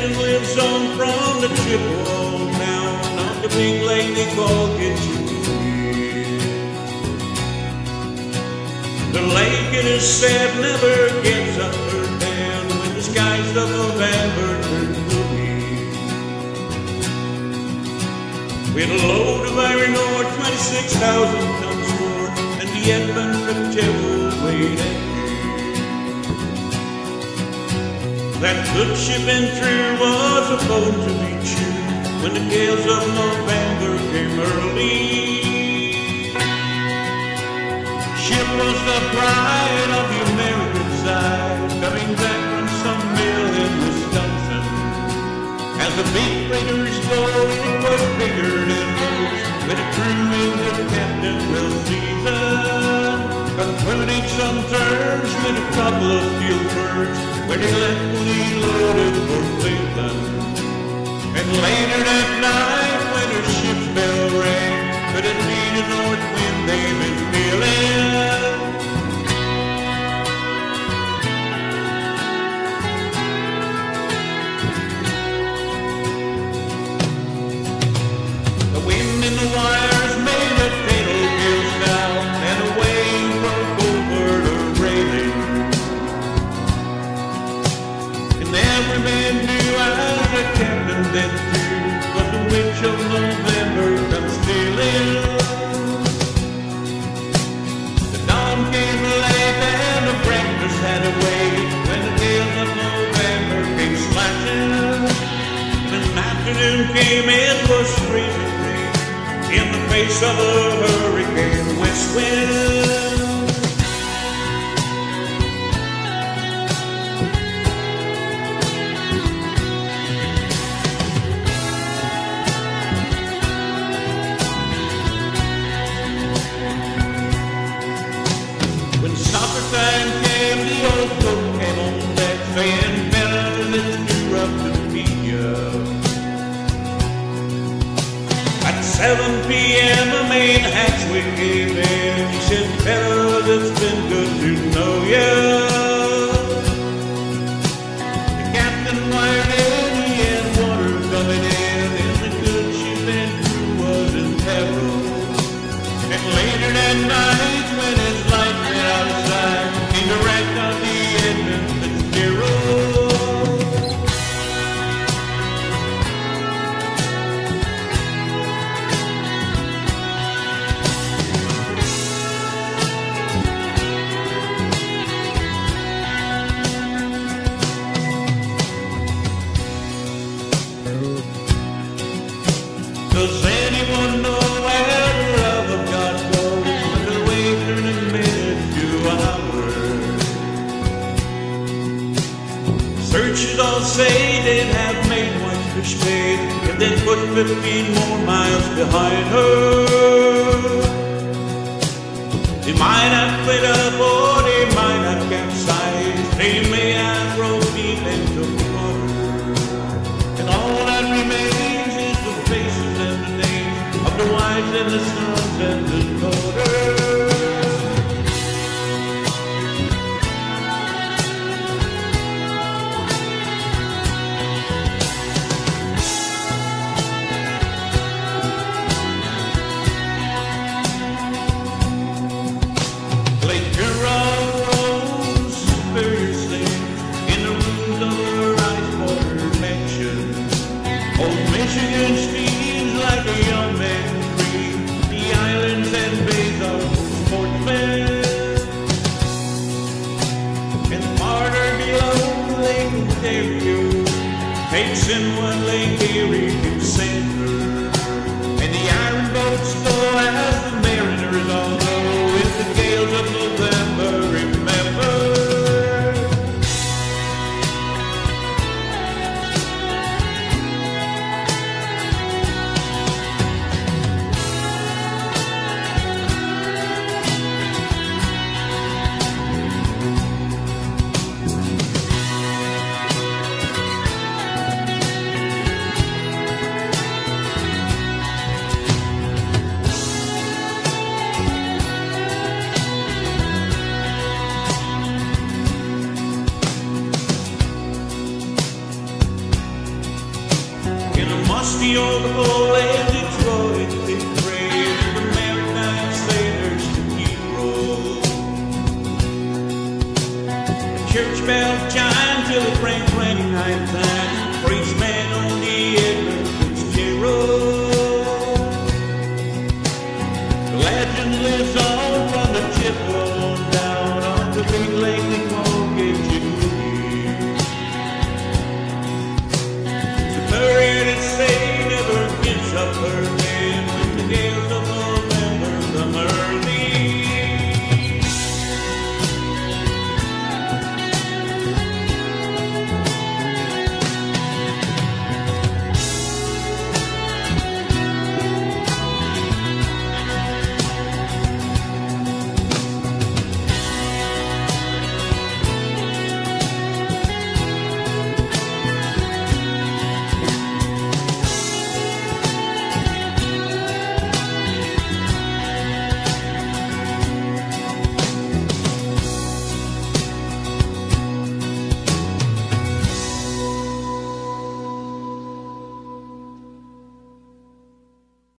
legend lives on from the Chippewa down on the big lake they call Gitche Gumee. The lake, it is said, never gets up or down when the skies of November turn gloomy. With a load of iron ore, 26,000 tons more, and the Edmund from Chippewa waiting. That good ship and true was a supposed to be true when the gales of November came early. Ship was the pride of the American side, coming back from some mill in Wisconsin. As the big freighters go, it was bigger than most, with a crew in the captain will season, concluding some terms with a couple of steel birds, where they left me loaded for Cleveland. And later that night, when her ship's bell rang, could it be the north wind they've been feeling? Afternoon came, it was freezing in the face of a hurricane west wind. When supper time came, the old cook came on deck saying, 11 p.m. the main hatchway came in. He said, fellas, it's been good to know you. The captain wired in, he had water coming in, and the good she's been through was in peril. And later that night, Searchers all say they'd have made Whitefish Bay if they'd put 15 more miles behind her. They might have quit up or they might have capsized. They may have rolled into the water. And all the wives and the and what Lake Erie can send. And the iron boats go as musty old old